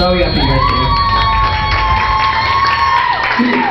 Octavia Silvestre. ¿eh?